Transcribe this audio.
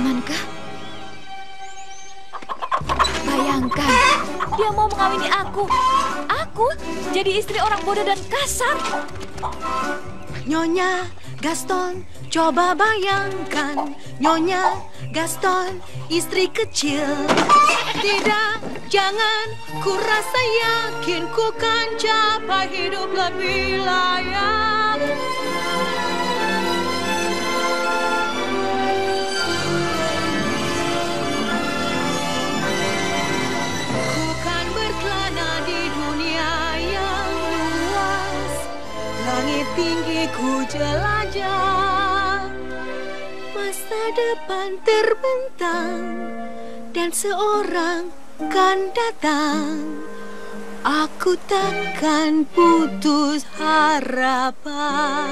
Amankah? Bayangkan, dia mau mengawini aku. Aku jadi istri orang bodoh dan kasar. Nyonya Gaston, coba bayangkan Nyonya Gaston, istri kecil Tidak, jangan Ku rasa yakin ku kan capai hidup lebih layak Langit tinggi ku jelajah. Masa depan terbentang Dan seorang kan datang. Aku takkan putus harapan